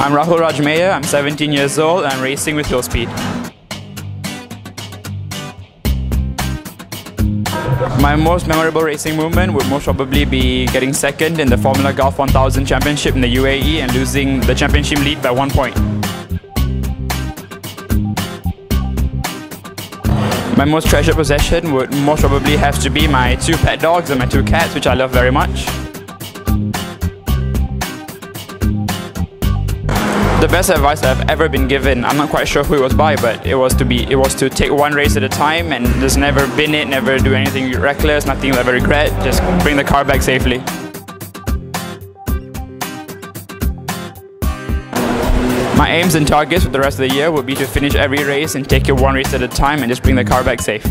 I'm Rahul Raj Mayer, I'm 17 years old and I'm racing with Hillspeed. My most memorable racing moment would most probably be getting second in the Formula Gulf 1000 Championship in the UAE and losing the championship lead by one point. My most treasured possession would most probably have to be my two pet dogs and my two cats, which I love very much. The best advice I've ever been given, I'm not quite sure who it was by, but it was to be it was to take one race at a time and just never bin it, never do anything reckless, nothing you'll ever regret, just bring the car back safely. My aims and targets for the rest of the year would be to finish every race and take it one race at a time and just bring the car back safe.